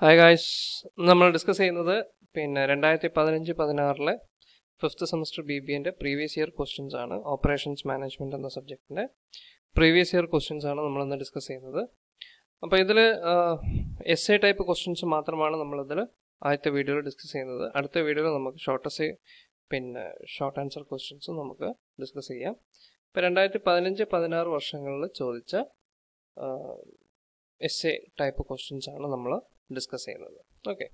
Hi guys നമ്മൾ discuss ചെയ്യുന്നത് പിന്നെ രണ്ടായിരത്തി പതിനഞ്ച് പതിനാറിലെ ഫിഫ്ത്ത് സെമസ്റ്റർ ബി ബി എന്റെ പ്രീവിയസ് ഇയർ ക്വസ്റ്റ്യൻസ് ആണ്. ഓപ്പറേഷൻസ് മാനേജ്മെന്റ് എന്ന സബ്ജക്റ്റിന്റെ പ്രീവിയസ് ഇയർ ക്വസ്റ്റ്യൻസ് ആണ് നമ്മളിന്ന് ഡിസ്കസ് ചെയ്യുന്നത്. അപ്പോൾ ഇതിൽ എസ് എ ടൈപ്പ് ക്വസ്റ്റ്യൻസ് മാത്രമാണ് നമ്മളിതിൽ ആദ്യത്തെ വീഡിയോയിൽ ഡിസ്കസ് ചെയ്യുന്നത്. അടുത്ത വീഡിയോയിൽ നമുക്ക് ഷോർട്ട് പിന്നെ ഷോർട്ട് ആൻസർ ക്വസ്റ്റ്യൻസും നമുക്ക് ഡിസ്കസ് ചെയ്യാം. ഇപ്പോൾ രണ്ടായിരത്തി പതിനഞ്ച് പതിനാറ് വർഷങ്ങളിൽ ചോദിച്ച എസ് എ ടൈപ്പ് ക്വസ്റ്റ്യൻസ് ആണ് നമ്മൾ ഡിസ്കസ് ചെയ്യുന്നത്. ഓക്കെ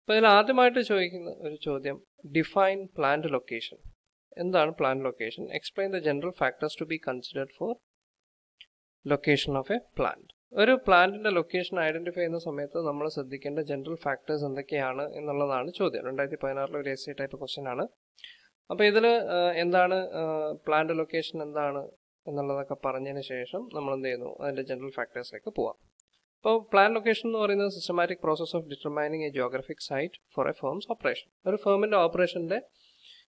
അപ്പോൾ ഇതിൽ ആദ്യമായിട്ട് ചോദിക്കുന്ന ഒരു ചോദ്യം ഡിഫൈൻ പ്ലാന്റ് ലൊക്കേഷൻ എന്താണ് plant location explain the general factors to be considered for location of a plant ഒരു പ്ലാന്റിന്റെ ലൊക്കേഷൻ ഐഡന്റിഫൈ ചെയ്യുന്ന സമയത്ത് നമ്മൾ ശ്രദ്ധിക്കേണ്ട ജനറൽ ഫാക്ടേഴ്സ് എന്തൊക്കെയാണ് എന്നുള്ളതാണ് ചോദ്യം. രണ്ടായിരത്തി പതിനാറിലെ ഒരു എസ് സി ടൈപ്പ് ക്വസ്റ്റ്യൻ ആണ്. അപ്പോൾ ഇതിൽ എന്താണ് പ്ലാന്റ് ലൊക്കേഷൻ എന്താണ് എന്നുള്ളതൊക്കെ പറഞ്ഞതിന് ശേഷം നമ്മൾ എന്ത് ചെയ്യുന്നു? അതിന്റെ ജനറൽ ഫാക്ടേഴ്സിലേക്ക് പോവാം. അപ്പോൾ പ്ലാൻ ലൊക്കേഷൻ എന്ന് പറയുന്നത് systematic process of determining a geographic site for a firm's operation ഒരു ഫേമിന്റെ ഓപ്പറേഷന്റെ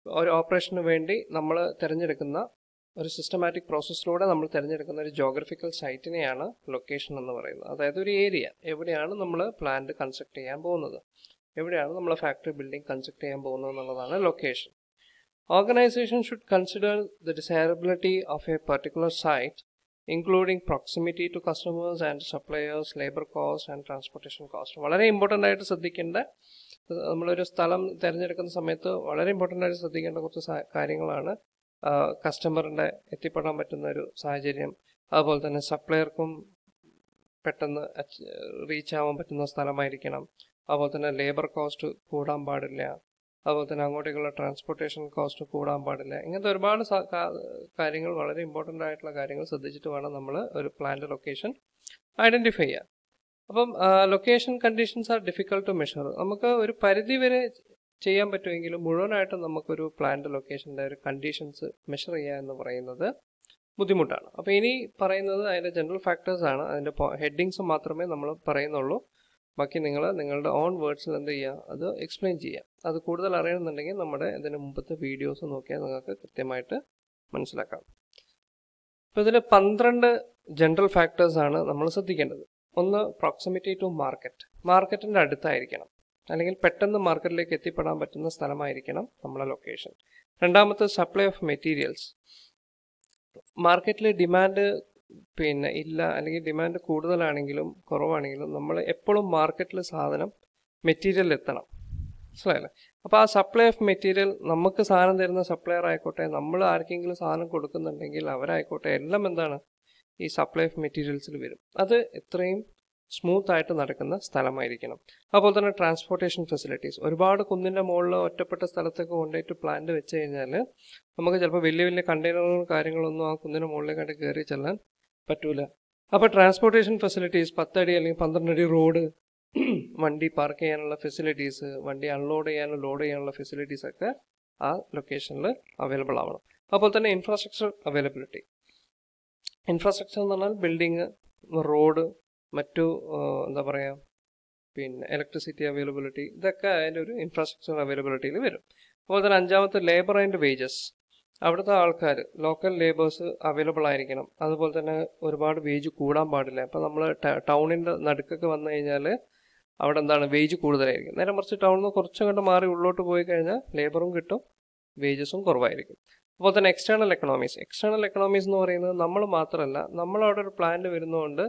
ഒരു ഓപ്പറേഷന് വേണ്ടി നമ്മൾ തിരഞ്ഞെടുക്കുന്ന ഒരു സിസ്റ്റമാറ്റിക് പ്രോസസ്സിലൂടെ നമ്മൾ തിരഞ്ഞെടുക്കുന്ന ഒരു ജോഗ്രഫിക്കൽ സൈറ്റിനെയാണ് ലൊക്കേഷൻ എന്ന് പറയുന്നത്. അതായത് ഒരു ഏരിയ എവിടെയാണ് നമ്മൾ പ്ലാന്റ് കൺസ്ട്രക്ട് ചെയ്യാൻ പോകുന്നത്? എവിടെയാണ് നമ്മൾ ഫാക്ടറി ബിൽഡിംഗ് കൺസ്ട്രക്ട് ചെയ്യാൻ പോകുന്നത് എന്നുള്ളതാണ് location organisation should consider the desirability of a particular site including proximity to customers and suppliers labour cost and transportation cost വളരെ ഇമ്പോർട്ടന്റ് ആയിട്ട് ശ്രദ്ധിക്കേണ്ട നമ്മളൊരു സ്ഥലം തിരഞ്ഞെടുക്കുന്ന സമയത്ത് വളരെ ഇമ്പോർട്ടന്റ് ആയിട്ട് ശ്രദ്ധിക്കേണ്ട കുറച്ച് കാര്യങ്ങളാണ് കസ്റ്റമറിന്റെ എത്തിപ്പെടാൻ പറ്റുന്ന ഒരു സാഹചര്യം. അതുപോലെ തന്നെ സപ്ലയർക്കും പെട്ടെന്ന് റീച്ച് ആവാൻ പറ്റുന്ന സ്ഥലമായിരിക്കണം. അതുപോലെ തന്നെ ലേബർ കോസ്റ്റ് കൂടാൻ പാടില്ല. അതുപോലെ തന്നെ അങ്ങോട്ടേക്കുള്ള ട്രാൻസ്പോർട്ടേഷൻ കോസ്റ്റ് കൂടാൻ പാടില്ല. ഇങ്ങനത്തെ ഒരുപാട് കാര്യങ്ങൾ വളരെ ഇമ്പോർട്ടന്റ് ആയിട്ടുള്ള കാര്യങ്ങൾ ശ്രദ്ധിച്ചിട്ട് വേണം നമ്മൾ ഒരു പ്ലാന്റ് ലൊക്കേഷൻ ഐഡന്റിഫൈ ചെയ്യാൻ. അപ്പം location conditions are difficult to measure നമുക്ക് ഒരു പരിധി വരെ ചെയ്യാൻ പറ്റുമെങ്കിലും മുഴുവനായിട്ടും നമുക്കൊരു പ്ലാന്റ് ലൊക്കേഷന്റെ ഒരു കണ്ടീഷൻസ് മെഷർ ചെയ്യുക എന്ന് പറയുന്നത് ബുദ്ധിമുട്ടാണ്. അപ്പോൾ ഇനി പറയുന്നത് അതിന്റെ ജനറൽ ഫാക്ടേഴ്സ് ആണ്. അതിന്റെ ഹെഡിങ്സ് മാത്രമേ നമ്മൾ പറയുന്നുള്ളൂ. ബാക്കി നിങ്ങൾ നിങ്ങളുടെ ഓൺ വേർഡ്സിൽ എന്ത് ചെയ്യുക അത് എക്സ്പ്ലെയിൻ ചെയ്യാം. അത് കൂടുതൽ അറിയണമെന്നുണ്ടെങ്കിൽ നമ്മുടെ ഇതിന് മുമ്പത്തെ വീഡിയോസ് നോക്കിയാൽ നിങ്ങൾക്ക് കൃത്യമായിട്ട് മനസ്സിലാക്കാം. ഇപ്പോൾ ഇതിൽ പന്ത്രണ്ട് ജനറൽ ഫാക്ടേഴ്സാണ് നമ്മൾ ശ്രദ്ധിക്കേണ്ടത്. ഒന്ന് പ്രോക്സിമിറ്റി ടു മാർക്കറ്റ് മാർക്കറ്റിന്റെ അടുത്തായിരിക്കണം. അല്ലെങ്കിൽ പെട്ടെന്ന് മാർക്കറ്റിലേക്ക് എത്തിപ്പെടാൻ പറ്റുന്ന സ്ഥലമായിരിക്കണം നമ്മുടെ ലൊക്കേഷൻ രണ്ടാമത്തെ സപ്ലൈ ഓഫ് മെറ്റീരിയൽസ് മാർക്കറ്റിലെ ഡിമാൻഡ് പിന്നെ ഇല്ല അല്ലെങ്കിൽ ഡിമാൻഡ് കൂടുതലാണെങ്കിലും കുറവാണെങ്കിലും നമ്മൾ എപ്പോഴും മാർക്കറ്റിൽ സാധനം മെറ്റീരിയൽ എത്തണം. മനസ്സിലായല്ലേ? അപ്പോൾ ആ സപ്ലൈ ഓഫ് മെറ്റീരിയൽ നമുക്ക് സാധനം തരുന്ന സപ്ലയർ ആയിക്കോട്ടെ നമ്മൾ ആർക്കെങ്കിലും സാധനം കൊടുക്കുന്നുണ്ടെങ്കിൽ അവരായിക്കോട്ടെ എല്ലാം എന്താണ് ഈ സപ്ലൈ ഓഫ് മെറ്റീരിയൽസിൽ വരും. അത് എത്രയും സ്മൂത്ത് ആയിട്ട് നടക്കുന്ന സ്ഥലമായിരിക്കണം. അതുപോലെ തന്നെ ട്രാൻസ്പോർട്ടേഷൻ ഫെസിലിറ്റീസ് ഒരുപാട് കുന്നിന്റെ മുകളിൽ ഒറ്റപ്പെട്ട സ്ഥലത്തൊക്കെ കൊണ്ടുപോയിട്ട് പ്ലാന്റ് വെച്ച് കഴിഞ്ഞാൽ നമുക്ക് ചിലപ്പോൾ വലിയ വലിയ കണ്ടെയ്നറുകളും കാര്യങ്ങളൊന്നും ആ കുന്നിന്റെ മുകളിലേക്കായിട്ട് കയറി ചെല്ലാൻ പറ്റൂല. അപ്പോൾ ട്രാൻസ്പോർട്ടേഷൻ ഫെസിലിറ്റീസ് പത്തടി അല്ലെങ്കിൽ പന്ത്രണ്ടടി റോഡ് വണ്ടി പാർക്ക് ചെയ്യാനുള്ള ഫെസിലിറ്റീസ് വണ്ടി അൺലോഡ് ചെയ്യാനും ലോഡ് ചെയ്യാനുള്ള ഫെസിലിറ്റീസ് ഒക്കെ ആ ലൊക്കേഷനിൽ അവൈലബിൾ ആവണം. അപ്പോൾ തന്നെ ഇൻഫ്രാസ്ട്രക്ചർ അവൈലബിലിറ്റി ഇൻഫ്രാസ്ട്രക്ചർ എന്ന് പറഞ്ഞാൽ ബിൽഡിങ് റോഡ് മറ്റു എന്താ പറയുക പിന്നെ ഇലക്ട്രിസിറ്റി അവൈലബിലിറ്റി ഇതൊക്കെ അതിന്റെ ഒരു ഇൻഫ്രാസ്ട്രക്ചർ അവൈലബിലിറ്റിയിൽ വരും. അതുപോലെ തന്നെ അഞ്ചാമത്തെ ലേബർ ആൻഡ് വേജസ് അവിടുത്തെ ആൾക്കാർ ലോക്കൽ ലേബേഴ്സ് അവൈലബിൾ ആയിരിക്കണം. അതുപോലെ തന്നെ ഒരുപാട് വേജ് കൂടാൻ പാടില്ല. അപ്പം നമ്മൾ ടൗണിന്റെ നടുക്കൊക്കെ വന്നു കഴിഞ്ഞാൽ അവിടെ എന്താണ് വേജ് കൂടുതലായിരിക്കും. നേരെ മറിച്ച് ടൗണിൽ നിന്ന് കുറച്ചും കണ്ട് മാറി ഉള്ളോട്ട് പോയി കഴിഞ്ഞാൽ ലേബറും കിട്ടും വേജസും കുറവായിരിക്കും. അതുപോലെ തന്നെ എക്സ്റ്റേണൽ എക്കണോമീസ് എക്സ്റ്റേണൽ എക്കണോമീസ് എന്ന് പറയുന്നത് നമ്മൾ മാത്രമല്ല നമ്മളവിടെ ഒരു പ്ലാന്റ് വരുന്നതുകൊണ്ട്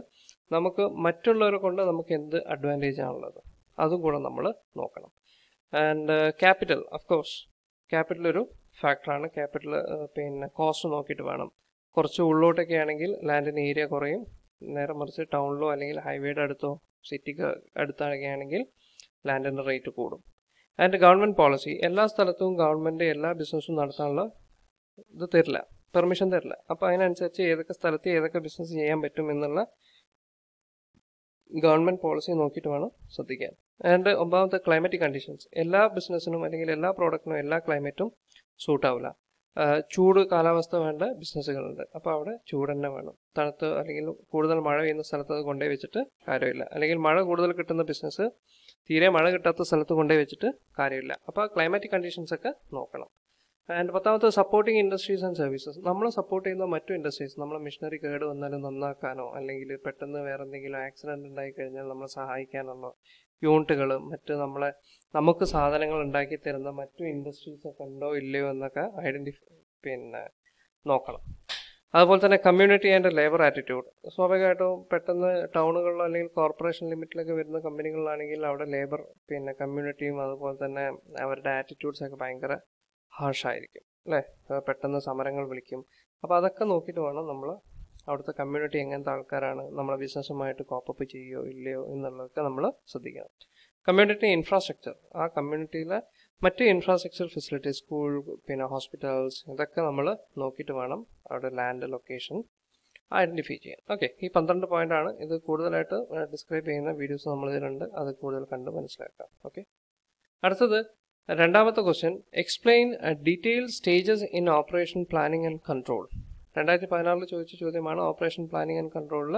നമുക്ക് മറ്റുള്ളവരെ കൊണ്ട് നമുക്ക് എന്ത് അഡ്വാന്റേജ് ആണുള്ളത്? അതും കൂടെ നമ്മൾ നോക്കണം. And capital of course capital ഒരു ഫാക്ടറാണ് ക്യാപിറ്റൽ പിന്നെ കോസ്റ്റ് നോക്കിയിട്ട് വേണം. കുറച്ച് ഉള്ളോട്ടൊക്കെ ആണെങ്കിൽ ലാൻഡിന് ഏരിയ കുറയും. നേരെ മറിച്ച് ടൗണിലോ അല്ലെങ്കിൽ ഹൈവേയുടെ അടുത്തോ സിറ്റിക്ക് അടുത്താണെങ്കിൽ ലാൻഡിന്റെ റേറ്റ് കൂടും. ആൻഡ് ഗവൺമെന്റ് പോളിസി എല്ലാ സ്ഥലത്തും ഗവൺമെന്റ് എല്ലാ ബിസിനസ്സും നടത്താനുള്ള ഇത് തരില്ല. പെർമിഷൻ തരില്ല. അപ്പോൾ അതിനനുസരിച്ച് ഏതൊക്കെ സ്ഥലത്ത് ഏതൊക്കെ ബിസിനസ് ചെയ്യാൻ പറ്റും എന്നുള്ള ഗവൺമെന്റ് പോളിസി നോക്കിയിട്ട് വേണം ശ്രദ്ധിക്കാൻ. ആൻഡ് ഒമ്പതാമത്തെ ക്ലൈമറ്റിക് കണ്ടീഷൻസ് എല്ലാ ബിസിനസ്സിനും അല്ലെങ്കിൽ എല്ലാ പ്രോഡക്റ്റിനും എല്ലാ ക്ലൈമറ്റും സൂട്ട് ആവില്ല ചൂട് കാലാവസ്ഥ വേണ്ട ബിസിനസ്സുകളുണ്ട്. അപ്പോൾ അവിടെ ചൂട് തന്നെ വേണം. തണുത്ത് അല്ലെങ്കിൽ കൂടുതൽ മഴ പെയ്യുന്ന സ്ഥലത്ത് അത് കൊണ്ടുപോയി വെച്ചിട്ട് കാര്യമില്ല. അല്ലെങ്കിൽ മഴ കൂടുതൽ കിട്ടുന്ന ബിസിനസ് തീരെ മഴ കിട്ടാത്ത സ്ഥലത്ത് കൊണ്ടേ വെച്ചിട്ട് കാര്യമില്ല. അപ്പോൾ ക്ലൈമാറ്റിക് കണ്ടീഷൻസ് ഒക്കെ നോക്കണം. ആൻഡ് പത്താമത്തെ സപ്പോർട്ടിങ് ഇൻഡസ്ട്രീസ് ആൻഡ് സർവീസസ് നമ്മൾ സപ്പോർട്ട് ചെയ്യുന്ന മറ്റു ഇൻഡസ്ട്രീസ് നമ്മളെ മിഷനറി കേട് വന്നാലും നന്നാക്കാനോ അല്ലെങ്കിൽ പെട്ടെന്ന് വേറെ എന്തെങ്കിലും ആക്സിഡന്റ് ഉണ്ടായി കഴിഞ്ഞാൽ നമ്മളെ സഹായിക്കാനുള്ള യൂണിറ്റുകൾ മറ്റ് നമ്മളെ നമുക്ക് സാധനങ്ങൾ ഉണ്ടാക്കി തരുന്ന മറ്റു ഇൻഡസ്ട്രീസ് ഒക്കെ ഉണ്ടോ ഇല്ലയോ എന്നൊക്കെ ഐഡന്റിഫൈ പിന്നെ നോക്കണം. അതുപോലെ തന്നെ കമ്മ്യൂണിറ്റി ആൻഡ് ലേബർ ആറ്റിറ്റ്യൂഡ് സ്വാഭാവികമായിട്ടും പെട്ടെന്ന് ടൗണുകളിലോ അല്ലെങ്കിൽ കോർപ്പറേഷൻ ലിമിറ്റിലൊക്കെ വരുന്ന കമ്പനികളിലാണെങ്കിൽ അവിടെ ലേബർ പിന്നെ കമ്മ്യൂണിറ്റിയും അതുപോലെ തന്നെ അവരുടെ ആറ്റിറ്റ്യൂഡ്സൊക്കെ ഭയങ്കര ഹാർഷായിരിക്കും അല്ലേ? പെട്ടെന്ന് സമരങ്ങൾ വിളിക്കും. അപ്പോൾ അതൊക്കെ നോക്കിയിട്ട് വേണം നമ്മൾ അവിടുത്തെ കമ്മ്യൂണിറ്റി എങ്ങനത്തെ ആൾക്കാരാണ് നമ്മളെ ബിസിനസ്സുമായിട്ട് കോപ്പപ്പ് ചെയ്യുകയോ ഇല്ലയോ എന്നുള്ളതൊക്കെ നമ്മൾ ശ്രദ്ധിക്കണം. കമ്മ്യൂണിറ്റി ഇൻഫ്രാസ്ട്രക്ചർ ആ കമ്മ്യൂണിറ്റിയിലെ മറ്റ് ഇൻഫ്രാസ്ട്രക്ചർ ഫെസിലിറ്റീസ് സ്കൂൾ പിന്നെ ഹോസ്പിറ്റൽസ് ഇതൊക്കെ നമ്മൾ നോക്കിയിട്ട് വേണം അവിടെ ലാൻഡ് ലൊക്കേഷൻ ഐഡന്റിഫൈ ചെയ്യാൻ. ഓക്കെ ഈ പന്ത്രണ്ട് പോയിന്റാണ് ഇത് കൂടുതലായിട്ട് ഡിസ്ക്രൈബ് ചെയ്യുന്ന വീഡിയോസ് നമ്മളിതിലുണ്ട്. അത് കൂടുതൽ കണ്ട് മനസ്സിലാക്കാം. ഓക്കെ അടുത്തത് രണ്ടാമത്തെ question explain detail stages in operation planning and control രണ്ടായിരത്തി പതിനാറിൽ ചോദിച്ച ചോദ്യമാണ് ഓപ്പറേഷൻ പ്ലാനിങ് ആൻഡ് കൺട്രോളിൽ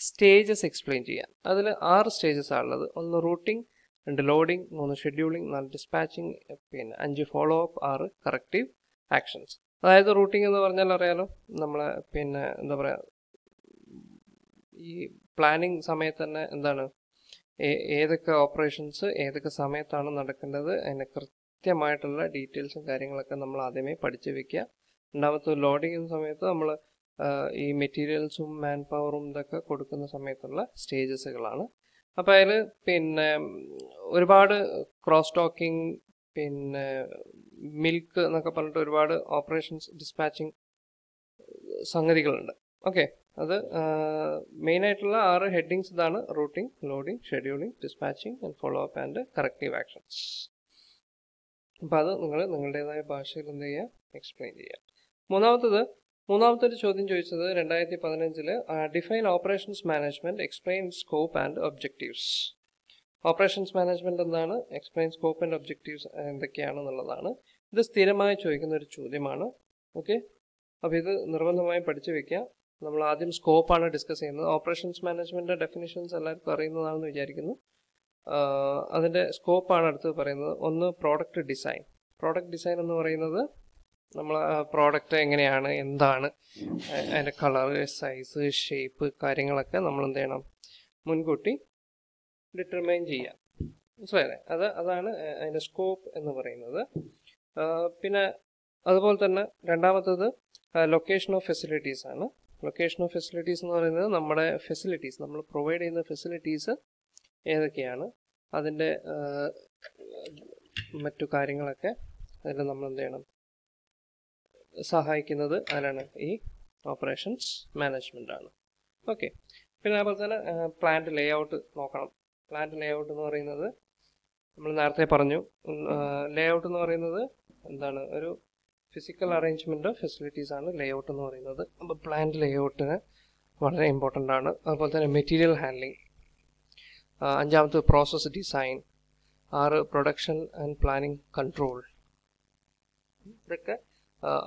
സ്റ്റേജസ് എക്സ്പ്ലെയിൻ ചെയ്യാൻ. അതിൽ ആറ് സ്റ്റേജസ് ആണുള്ളത്. ഒന്ന് റൂട്ടിംഗ് രണ്ട് ലോഡിംഗ് മൂന്ന് ഷെഡ്യൂളിംഗ് നാല് ഡിസ്പാച്ചിങ് പിന്നെ അഞ്ച് ഫോളോ അപ്പ് ആറ് കറക്റ്റീവ് ആക്ഷൻസ് അതായത് റൂട്ടിംഗ് എന്ന് പറഞ്ഞാൽ അറിയാലോ നമ്മൾ പിന്നെ എന്താ പറയുക ഈ പ്ലാനിങ് സമയത്ത് തന്നെ എന്താണ് ഏതൊക്കെ ഓപ്പറേഷൻസ് ഏതൊക്കെ സമയത്താണ് നടക്കേണ്ടത് അതിന്റെ കൃത്യമായിട്ടുള്ള ഡീറ്റെയിൽസും കാര്യങ്ങളൊക്കെ നമ്മൾ ആദ്യമേ പഠിച്ചു വെക്കുക. രണ്ടാമത്തെ ലോഡിങ് സമയത്ത് നമ്മൾ ഈ മെറ്റീരിയൽസും മാൻ പവറും ഇതൊക്കെ കൊടുക്കുന്ന സമയത്തുള്ള സ്റ്റേജസുകളാണ്. അപ്പോൾ അതിൽ പിന്നെ ഒരുപാട് ക്രോസ് ടോക്കിംഗ് പിന്നെ മിൽക്ക് എന്നൊക്കെ പറഞ്ഞിട്ട് ഒരുപാട് ഓപ്പറേഷൻസ് ഡിസ്പാച്ചിങ് സംഗതികളുണ്ട്. ഓക്കെ. അത് മെയിനായിട്ടുള്ള ആറ് ഹെഡിങ്സ് ഇതാണ്. Routing loading scheduling dispatching and follow up and corrective actions അപ്പോൾ അത് നിങ്ങൾ നിങ്ങളുടേതായ ഭാഷയിൽ എന്ത് ചെയ്യുക എക്സ്പ്ലെയിൻ ചെയ്യുക മൂന്നാമത്തത് മൂന്നാമത്തെ ഒരു ചോദ്യം ചോദിച്ചത് രണ്ടായിരത്തി പതിനഞ്ചിൽ define operations management explain scope and objectives operations management എന്താണ്? എക്സ്പ്ലെയിൻ സ്കോപ്പ് ആൻഡ് ഒബ്ജക്റ്റീവ്സ് എന്തൊക്കെയാണ് എന്നുള്ളതാണ്. ഇത് സ്ഥിരമായി ചോദിക്കുന്ന ഒരു ചോദ്യമാണ്. ഓക്കെ അപ്പോൾ ഇത് നിർബന്ധമായും പഠിച്ചു വെക്കുക നമ്മൾ ആദ്യം സ്കോപ്പാണ് ഡിസ്കസ് ചെയ്യുന്നത്. ഓപ്പറേഷൻസ് മാനേജ്മെന്റ് ഡെഫിനിഷൻസ് എല്ലാവർക്കും അറിയുന്നതാണെന്ന് വിചാരിക്കുന്നു. അതിന്റെ സ്കോപ്പാണ് അടുത്ത് പറയുന്നത്. ഒന്ന് പ്രോഡക്റ്റ് ഡിസൈൻ പ്രോഡക്റ്റ് ഡിസൈൻ എന്ന് പറയുന്നത് നമ്മൾ പ്രോഡക്റ്റ് എങ്ങനെയാണ് എന്താണ് അതിന്റെ കളർ സൈസ് ഷേപ്പ് കാര്യങ്ങളൊക്കെ നമ്മൾ എന്ത് ചെയ്യണം? മുൻകൂട്ടി ഡിറ്റർമൈൻ ചെയ്യാം. മനസ്സിലായില്ലേ? അത് അതാണ് അതിന്റെ സ്കോപ്പ് എന്ന് പറയുന്നത്. പിന്നെ അതുപോലെ തന്നെ രണ്ടാമത്തത് ലൊക്കേഷൻ ഓഫ് ഫെസിലിറ്റീസ് ആണ്. ലൊക്കേഷൻ ഓഫ് ഫെസിലിറ്റീസ് എന്ന് പറയുന്നത് നമ്മുടെ ഫെസിലിറ്റീസ് നമ്മൾ പ്രൊവൈഡ് ചെയ്യുന്ന ഫെസിലിറ്റീസ് ഏതൊക്കെയാണ് അതിന്റെ മറ്റു കാര്യങ്ങളൊക്കെ അതിൽ നമ്മൾ എന്ത് ചെയ്യണം? സഹായിക്കുന്നത് ആരാണ് ഈ ഓപ്പറേഷൻസ് മാനേജ്മെന്റ് ആണ്. ഓക്കെ പിന്നെ അതുപോലെ തന്നെ പ്ലാന്റ് ലേ ഔട്ട് നോക്കണം. പ്ലാന്റ് ലേ ഔട്ട് എന്ന് പറയുന്നത് നമ്മൾ നേരത്തെ പറഞ്ഞു ലേ ഔട്ട് എന്ന് പറയുന്നത് എന്താണ്? ഒരു ഫിസിക്കൽ അറേഞ്ച്മെന്റ് ഫെസിലിറ്റീസ് ആണ് ലേഔട്ട് എന്ന് പറയുന്നത്. അപ്പോൾ പ്ലാന്റ് ലേ ഔട്ടിന് വളരെ ഇമ്പോർട്ടന്റ് ആണ്. അതുപോലെ തന്നെ മെറ്റീരിയൽ ഹാൻഡ്ലിംഗ് അഞ്ചാമത് പ്രോസസ് ഡിസൈൻ ആറ് പ്രൊഡക്ഷൻ ആൻഡ് പ്ലാനിങ് കൺട്രോൾ ഇതൊക്കെ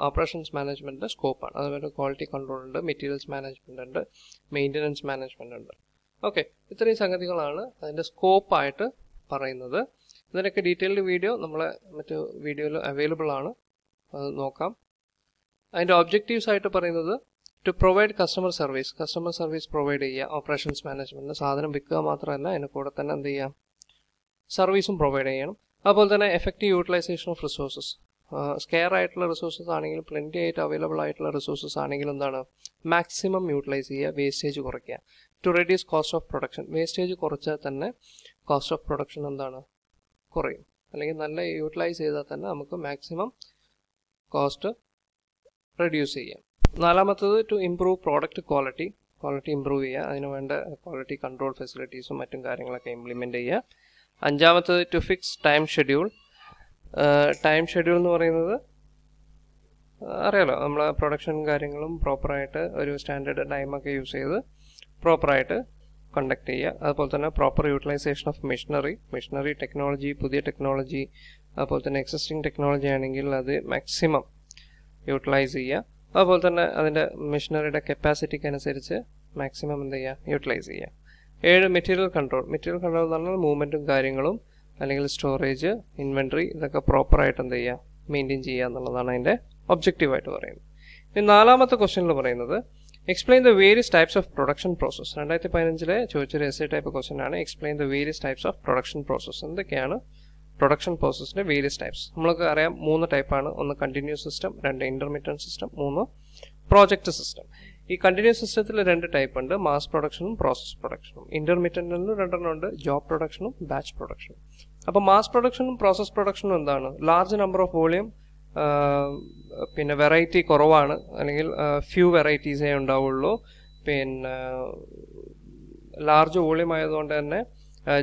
ഓപ്പറേഷൻസ് മാനേജ്മെന്റിന്റെ സ്കോപ്പാണ് അതുപോലെ ക്വാളിറ്റി കൺട്രോൾ ഉണ്ട് മെറ്റീരിയൽസ് മാനേജ്മെന്റ് ഉണ്ട് മെയിന്റനൻസ് മാനേജ്മെന്റ് ഉണ്ട്. ഓക്കെ ഇത്രയും സംഗതികളാണ് അതിന്റെ സ്കോപ്പായിട്ട് പറയുന്നത്. ഇതിനൊക്കെ ഡീറ്റെയിൽഡ് വീഡിയോ നമ്മളെ മറ്റു വീഡിയോയിൽ അവൈലബിൾ ആണ്. നോക്കാം. അതിന്റെ ഒബ്ജക്റ്റീവ്സ് ആയിട്ട് പറയുന്നത് to provide customer service customer service provide ചെയ്യുക. ഓപ്പറേഷൻസ് മാനേജ്മെന്റിന് സാധനം വിൽക്കുക മാത്രമല്ല അതിന്റെ കൂടെ തന്നെ എന്ത് ചെയ്യാം സർവീസും പ്രൊവൈഡ് ചെയ്യണം. അതുപോലെ തന്നെ effective utilisation of resources scarce ആയിട്ടുള്ള റിസോഴ്സസ് ആണെങ്കിലും പ്ലെന്റി ആയിട്ട് അവൈലബിൾ ആയിട്ടുള്ള റിസോഴ്സസ് ആണെങ്കിലും എന്താണ്? മാക്സിമം യൂട്ടിലൈസ് ചെയ്യുക വേസ്റ്റേജ് കുറയ്ക്കുക. To reduce cost of production wastage കുറച്ചാൽ തന്നെ കോസ്റ്റ് ഓഫ് പ്രൊഡക്ഷൻ എന്താണ്? കുറയും. അല്ലെങ്കിൽ നല്ല യൂട്ടിലൈസ് ചെയ്താൽ തന്നെ നമുക്ക് മാക്സിമം കോസ്റ്റ് റെഡ്യൂസ് ചെയ്യാം. നാലാമത്തത് to improve product quality quality improve ചെയ്യുക അതിന് വേണ്ട ക്വാളിറ്റി കൺട്രോൾ ഫെസിലിറ്റീസും മറ്റും കാര്യങ്ങളൊക്കെ ഇംപ്ലിമെന്റ് ചെയ്യുക അഞ്ചാമത്തത് to fix time schedule time schedule എന്ന് പറയുന്നത് അറിയാലോ നമ്മൾ പ്രൊഡക്ഷൻ കാര്യങ്ങളും പ്രോപ്പറായിട്ട് ഒരു സ്റ്റാൻഡേർഡ് ടൈമൊക്കെ യൂസ് ചെയ്ത് പ്രോപ്പറായിട്ട് കണ്ടക്ട് ചെയ്യുക അതുപോലെ തന്നെ proper utilisation of machinery machinery technology പുതിയ ടെക്നോളജി അതുപോലെ തന്നെ എക്സിസ്റ്റിംഗ് ടെക്നോളജി ആണെങ്കിൽ അത് മാക്സിമം യൂട്ടിലൈസ് ചെയ്യുക. അതുപോലെ തന്നെ അതിന്റെ മെഷീനറിയുടെ കപ്പാസിറ്റിക്ക് അനുസരിച്ച് മാക്സിമം എന്ത് ചെയ്യുക? യൂട്ടിലൈസ് ചെയ്യുക. ഏഴ് മെറ്റീരിയൽ കൺട്രോൾ മെറ്റീരിയൽ കൺട്രോൾ എന്ന് പറഞ്ഞാൽ മൂവ്മെന്റും കാര്യങ്ങളും അല്ലെങ്കിൽ സ്റ്റോറേജ് ഇൻവെൻട്രി ഇതൊക്കെ പ്രോപ്പറായിട്ട് എന്ത് ചെയ്യുക? മെയിന്റെയിൻ ചെയ്യുക എന്നുള്ളതാണ് അതിന്റെ ഒബ്ജക്റ്റീവായിട്ട് പറയുന്നത്. ഇനി നാലാമത്തെ ക്വസ്റ്റ്യനിൽ പറയുന്നത് explain the various types of production process രണ്ടായിരത്തി പതിനഞ്ചിലെ ചോദിച്ചൊരു എസ് ടൈപ്പ് ക്വസ്റ്റ്യൻ ആണ് explain the various types of production process എന്തൊക്കെയാണ് പ്രൊഡക്ഷൻ പ്രോസസ്സിന്റെ വേരിയസ് ടൈപ്സ് നമ്മൾക്ക് അറിയാം മൂന്ന് ടൈപ്പാണ് ഒന്ന് കണ്ടിന്യൂസ് സിസ്റ്റം രണ്ട് ഇന്റർമീഡിയറ്റ് സിസ്റ്റം മൂന്ന് പ്രോജക്റ്റ് സിസ്റ്റം ഈ കണ്ടിന്യൂസ് സിസ്റ്റത്തിൽ രണ്ട് ടൈപ്പ് ഉണ്ട്. മാസ് പ്രൊഡക്ഷനും പ്രോസസ് പ്രൊഡക്ഷനും ഇന്റർമീഡിയറ്റിലും രണ്ടെണ്ണം ഉണ്ട്. ജോബ് പ്രൊഡക്ഷനും ബാച്ച് പ്രൊഡക്ഷനും അപ്പോൾ മാസ് പ്രൊഡക്ഷനും പ്രോസസ് പ്രൊഡക്ഷനും എന്താണ്? ലാർജ് നമ്പർ ഓഫ് വോളിയം പിന്നെ വെറൈറ്റി കുറവാണ്. അല്ലെങ്കിൽ ഫ്യൂ വെറൈറ്റീസേ ഉണ്ടാവുള്ളൂ. പിന്നെ ലാർജ് വോളിയം ആയതുകൊണ്ട് തന്നെ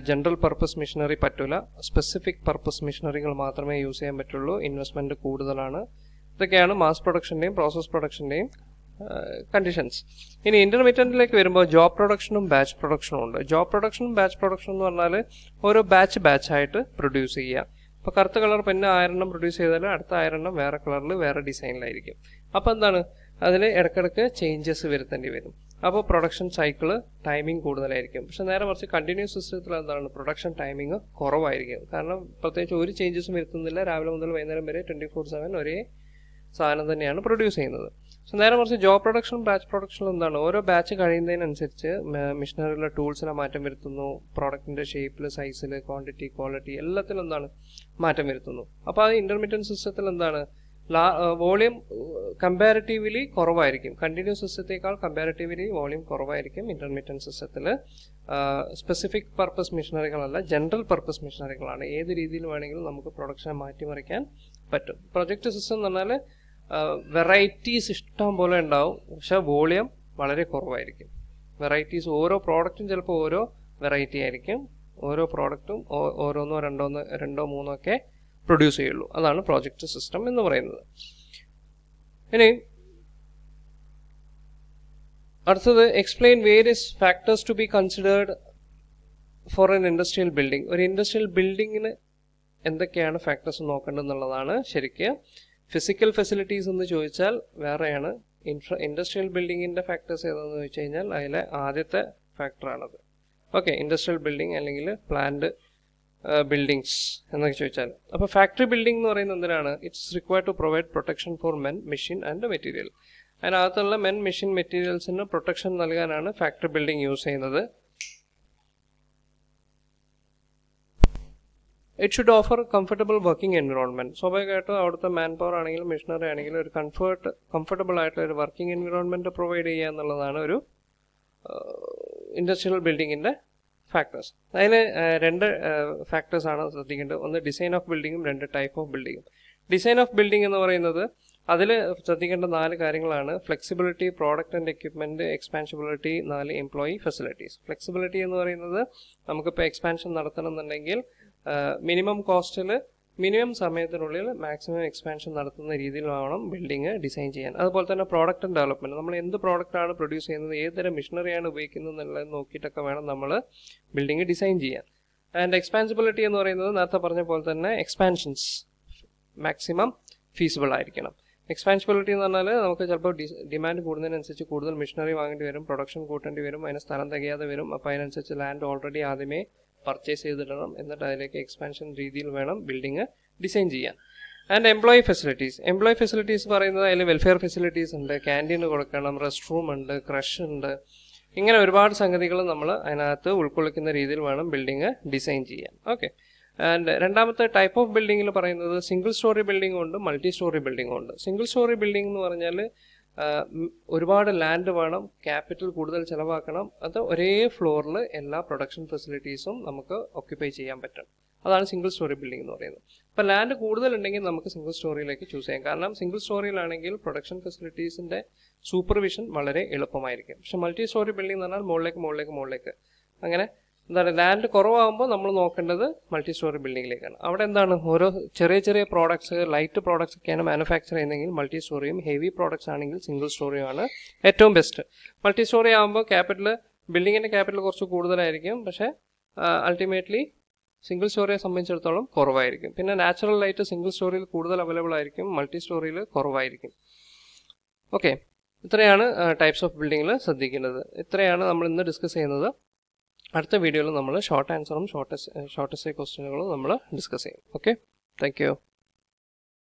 ജനറൽ പർപ്പസ് മിഷനറി പറ്റില്ല സ്പെസിഫിക് പർപ്പസ് മിഷനറികൾ മാത്രമേ യൂസ് ചെയ്യാൻ പറ്റുള്ളൂ. ഇൻവെസ്റ്റ്മെന്റ് കൂടുതലാണ്. ഇതൊക്കെയാണ് മാസ് പ്രൊഡക്ഷന്റെയും പ്രോസസ് പ്രൊഡക്ഷന്റെയും കണ്ടീഷൻസ് ഇനി ഇന്റർമീഡിയറ്റിലേക്ക് വരുമ്പോൾ ജോബ് പ്രൊഡക്ഷനും ബാച്ച് പ്രൊഡക്ഷനും ഉണ്ട്. ജോബ് പ്രൊഡക്ഷനും ബാച്ച് പ്രൊഡക്ഷനും എന്ന് പറഞ്ഞാൽ ഓരോ ബാച്ച് ബാച്ച് ആയിട്ട് പ്രൊഡ്യൂസ് ചെയ്യുക. അപ്പോൾ കറുത്ത കളർ പിന്നെ ആയിരെണ്ണം പ്രൊഡ്യൂസ് ചെയ്താൽ അടുത്ത ആയിരെണ്ണം വേറെ കളറിൽ വേറെ ഡിസൈനിലായിരിക്കും അപ്പോൾ എന്താണ്? അതിൽ ഇടയ്ക്കിടയ്ക്ക് ചേഞ്ചസ് വരുത്തേണ്ടി വരും. അപ്പോൾ പ്രൊഡക്ഷൻ സൈക്കിൾ ടൈമിംഗ് കൂടുതലായിരിക്കും. പക്ഷെ നേരെ മറിച്ച് കണ്ടിന്യൂസ് സിസ്റ്റത്തിൽ എന്താണ് പ്രൊഡക്ഷൻ ടൈമിംഗ് കുറവായിരിക്കും. കാരണം പ്രത്യേകിച്ച് ഒരു ചേഞ്ചസും വരുത്തുന്നില്ല. രാവിലെ മുതൽ വൈകുന്നേരം വരെ ട്വന്റി ഫോർ സെവൻ ഒരേ സാധനം തന്നെയാണ് പ്രൊഡ്യൂസ് ചെയ്യുന്നത്. സോ നേരെ മറിച്ച് ജോബ് പ്രൊഡക്ഷൻ ബാച്ച് പ്രൊഡക്ഷനും എന്താണ്? ഓരോ ബാച്ച് കഴിയുന്നതിനനുസരിച്ച് മിഷനറിയിലെ ടൂൾസിനെ മാറ്റം വരുത്തുന്നു. പ്രോഡക്റ്റിന്റെ ഷേപ്പിൽ സൈസിൽ ക്വാണ്ടിറ്റി ക്വാളിറ്റി എല്ലാത്തിലും എന്താണ് മാറ്റം വരുത്തുന്നു. അപ്പോൾ അത് ഇന്റർമീഡിയറ്റ് സിസ്റ്റത്തിൽ എന്താണ് വോളിയം കമ്പാരിറ്റീവ്ലി കുറവായിരിക്കും. കണ്ടിന്യൂസ് സിസ്റ്റത്തേക്കാൾ കമ്പാരിറ്റീവ്ലി വോളിയം കുറവായിരിക്കും ഇന്റർമീഡിയറ്റ് സിസ്റ്റത്തിൽ സ്പെസിഫിക് പർപ്പസ് മെഷീനറികളല്ല ജനറൽ പർപ്പസ് മെഷീനറികളാണ് ഏത് രീതിയിൽ വേണമെങ്കിലും നമുക്ക് പ്രൊഡക്ഷനെ മാറ്റിമറിക്കാൻ പറ്റും. പ്രൊജക്ട് സിസ്റ്റം എന്ന് പറഞ്ഞാൽ വെറൈറ്റീസ് ഇഷ്ടം പോലെ ഉണ്ടാവും. പക്ഷേ വോളിയം വളരെ കുറവായിരിക്കും. വെറൈറ്റീസ് ഓരോ പ്രോഡക്റ്റും ചിലപ്പോൾ ഓരോ വെറൈറ്റി ആയിരിക്കും. ഓരോ പ്രോഡക്റ്റും ഓരോന്നോ രണ്ടോന്നോ രണ്ടോ മൂന്നോ ഒക്കെ പ്രൊഡ്യൂസ് ചെയ്യുള്ളൂ. അതാണ് പ്രോജക്റ്റ് സിസ്റ്റം എന്ന് പറയുന്നത്. ഇനി അടുത്തത് explain various factors to be considered for an industrial building ഒരു ഇൻഡസ്ട്രിയൽ ബിൽഡിങ്ങിന് എന്തൊക്കെയാണ് ഫാക്ടേഴ്സ് നോക്കേണ്ടതെന്നുള്ളതാണ് ശരിക്കും ഫിസിക്കൽ ഫെസിലിറ്റീസ് എന്ന് ചോദിച്ചാൽ വേറെയാണ്. ഇൻഫ്ര ഇൻഡസ്ട്രിയൽ ബിൽഡിങ്ങിന്റെ ഫാക്ടേഴ്സ് ഏതാണെന്ന് ചോദിച്ചു കഴിഞ്ഞാൽ അതിലെ ആദ്യത്തെ ഫാക്ടറാണത് ഓക്കെ ഇൻഡസ്ട്രിയൽ ബിൽഡിംഗ് അല്ലെങ്കിൽ പ്ലാന്റ് ബിൽഡിങ്സ് എന്നൊക്കെ ചോദിച്ചാൽ. അപ്പോൾ ഫാക്ടറി ബിൽഡിംഗ് എന്ന് പറയുന്നത് എന്തിനാണ്? It's required to provide protection for men machine and material അതിനകത്തുള്ള മെൻ മെഷീൻ മെറ്റീരിയൽസിന് പ്രൊട്ടക്ഷൻ നൽകാനാണ് ഫാക്ടറി ബിൽഡിംഗ് യൂസ് ചെയ്യുന്നത്. It should offer comfortable working environment സ്വാഭാവികമായിട്ടും അവിടുത്തെ മാൻ പവർ ആണെങ്കിലും മെഷീനറി ആണെങ്കിലും ഒരു കംഫർട്ട് കംഫർട്ടബിൾ ആയിട്ടുള്ള ഒരു വർക്കിംഗ് എൻവിറോൺമെന്റ് പ്രൊവൈഡ് ചെയ്യുക എന്നുള്ളതാണ് ഒരു ഇൻഡസ്ട്രിയൽ ബിൽഡിങ്ങിന്റെ ഫാക്ടേഴ്സ് അതിൽ രണ്ട് ഫാക്ടേഴ്സ് ആണ് ശ്രദ്ധിക്കേണ്ടത്. ഒന്ന് ഡിസൈൻ ഓഫ് ബിൽഡിങ്ങും രണ്ട് ടൈപ്പ് ഓഫ് ബിൽഡിങ്ങും ഡിസൈൻ ഓഫ് ബിൽഡിംഗ് എന്ന് പറയുന്നത് അതിൽ ശ്രദ്ധിക്കേണ്ട നാല് കാര്യങ്ങളാണ്. Flexibility product and equipment expansibility നാല് എംപ്ലോയി ഫെസിലിറ്റീസ് ഫ്ലെക്സിബിലിറ്റി എന്ന് പറയുന്നത് നമുക്കിപ്പോൾ എക്സ്പാൻഷൻ നടത്തണമെന്നുണ്ടെങ്കിൽ മിനിമം കോസ്റ്റിൽ മിനിമം സമയത്തിനുള്ളിൽ മാക്സിമം എക്സ്പാൻഷൻ നടത്തുന്ന രീതിയിൽ വേണം ബിൽഡിംഗ് ഡിസൈൻ ചെയ്യാൻ. അതുപോലെ തന്നെ പ്രോഡക്റ്റ് ഡെവലപ്മെന്റ് നമ്മൾ എന്ത് പ്രോഡക്റ്റ് ആണ് പ്രൊഡ്യൂസ് ചെയ്യുന്നത് ഏതൊരു തരം മെഷീനറിയാണ് ഉപയോഗിക്കുന്നത് എന്നുള്ളത് നോക്കിയിട്ടൊക്കെ വേണം നമ്മൾ ബിൽഡിംഗ് ഡിസൈൻ ചെയ്യാൻ. ആൻഡ് എക്സ്പാൻസിബിലിറ്റി എന്ന് പറയുന്നത് നേരത്തെ പറഞ്ഞ പോലെ തന്നെ എക്സ്പാൻഷൻസ് മാക്സിമം ഫീസിബിൾ ആയിരിക്കണം. എക്സ്പാൻസിബിലിറ്റി എന്ന് പറഞ്ഞാൽ നമുക്ക് ചിലപ്പോൾ ഡിമാൻഡ് കൂടുന്നതിനനുസരിച്ച് കൂടുതൽ മെഷീനറി വാങ്ങേണ്ടി വരും പ്രൊഡക്ഷൻ കൂട്ടേണ്ടി വരും അതിന് സ്ഥലം തികയാതെ വരും. അപ്പോൾ അതിനനുസരിച്ച് ലാൻഡ് ഓൾറെഡി ആദ്യമേ പർച്ചേസ് ചെയ്തിടണം എന്നിട്ട് അതിലേക്ക് എക്സ്പാൻഷൻ രീതിയിൽ വേണം ബിൽഡിംഗ് ഡിസൈൻ ചെയ്യാൻ. And employee facilities employee facilities പറയുന്നത് അതിൽ വെൽഫെയർ ഫെസിലിറ്റീസ് ഉണ്ട് ക്യാന്റീൻ കൊടുക്കണം റെസ്റ്റ് റൂം ഉണ്ട് ക്രഷ് ഉണ്ട്. ഇങ്ങനെ ഒരുപാട് സംഗതികൾ നമ്മൾ അതിനകത്ത് ഉൾക്കൊള്ളിക്കുന്ന രീതിയിൽ വേണം ബിൽഡിംഗ് ഡിസൈൻ ചെയ്യാൻ. ഓക്കെ ആൻഡ് രണ്ടാമത്തെ ടൈപ്പ് ഓഫ് ബിൽഡിങ്ങിൽ പറയുന്നത് സിംഗിൾ സ്റ്റോറി ബിൽഡിംഗ് ഉണ്ട് മൾട്ടി സ്റ്റോറി ബിൽഡിംഗ് ഉണ്ട്. സിംഗിൾ സ്റ്റോറി ബിൽഡിംഗ് എന്ന് പറഞ്ഞാൽ ഒരുപാട് ലാൻഡ് വേണം ക്യാപിറ്റൽ കൂടുതൽ ചിലവാക്കണം അത് ഒരേ ഫ്ലോറിൽ എല്ലാ പ്രൊഡക്ഷൻ ഫെസിലിറ്റീസും നമുക്ക് ഓക്യുപ്പൈ ചെയ്യാൻ പറ്റും. അതാണ് സിംഗിൾ സ്റ്റോറി ബിൽഡിംഗ് എന്ന് പറയുന്നത്. അപ്പോൾ ലാൻഡ് കൂടുതലുണ്ടെങ്കിൽ നമുക്ക് സിംഗിൾ സ്റ്റോറിയിലേക്ക് ചൂസ് ചെയ്യാം. കാരണം സിംഗിൾ സ്റ്റോറിയിലാണെങ്കിൽ പ്രൊഡക്ഷൻ ഫെസിലിറ്റീസിന്റെ സൂപ്പർവിഷൻ വളരെ എളുപ്പമായിരിക്കും. പക്ഷെ മൾട്ടി സ്റ്റോറി ബിൽഡിംഗ് എന്ന് പറഞ്ഞാൽ മുകളിലേക്ക് മുകളിലേക്ക് മുകളിലേക്ക്. അങ്ങനെ എന്താണ് ലാൻഡ് കുറവാകുമ്പോൾ നമ്മൾ നോക്കേണ്ടത് മൾട്ടി സ്റ്റോറി ബിൽഡിങ്ങിലേക്കാണ് അവിടെ എന്താണ്? ഓരോ ചെറിയ ചെറിയ പ്രോഡക്ട്സ് ലൈറ്റ് പ്രോഡക്ട്സ് ഒക്കെയാണ് മാനുഫാക്ചർ ചെയ്യുന്നതെങ്കിൽ മൾട്ടി സ്റ്റോറിയും ഹെവി പ്രോഡക്ട്സ് ആണെങ്കിൽ സിംഗിൾ സ്റ്റോറിയുമാണ് ഏറ്റവും ബെസ്റ്റ് മൾട്ടി സ്റ്റോറി ആകുമ്പോൾ ക്യാപിറ്റൽ ബിൽഡിങ്ങിന്റെ ക്യാപിറ്റൽ കുറച്ച് കൂടുതലായിരിക്കും. പക്ഷേ അൾട്ടിമേറ്റ്ലി സിംഗിൾ സ്റ്റോറിയെ സംബന്ധിച്ചിടത്തോളം കുറവായിരിക്കും. പിന്നെ നാച്ചുറൽ ലൈറ്റ് സിംഗിൾ സ്റ്റോറിയിൽ കൂടുതൽ അവൈലബിൾ ആയിരിക്കും മൾട്ടി സ്റ്റോറിയിൽ കുറവായിരിക്കും. ഓക്കെ ഇത്രയാണ് ടൈപ്സ് ഓഫ് ബിൽഡിങ്ങിൽ ശ്രദ്ധിക്കേണ്ടത്. ഇത്രയാണ് നമ്മൾ ഇന്ന് ഡിസ്കസ് ചെയ്യുന്നത്. അടുത്ത വീഡിയോയിൽ നമ്മൾ ഷോർട്ട് ആൻസറും ഷോർട്ടസ്റ്റ് ഷോർട്ടസ്റ്റ് ക്വസ്റ്റ്യനുകളും നമ്മൾ ഡിസ്കസ് ചെയ്യും. Okay thank